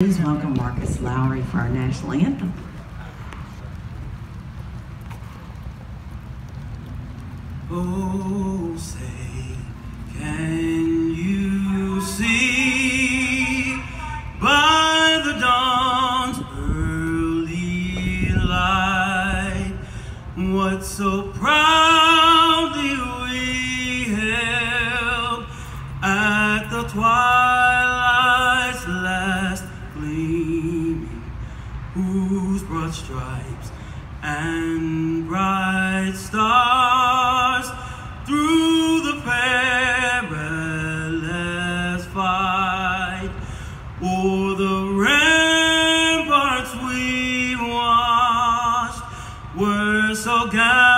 Please welcome Marcus Lowery for our national anthem. Oh, say, can you see by the dawn's early light what so proudly we hailed at the twilight's last gleaming, whose broad stripes and bright stars through the perilous fight? O'er the ramparts we watched were so gallantly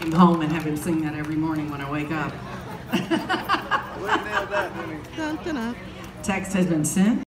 him home and have him sing that every morning when I wake up. Well, nailed that, didn't he? Text has been sent.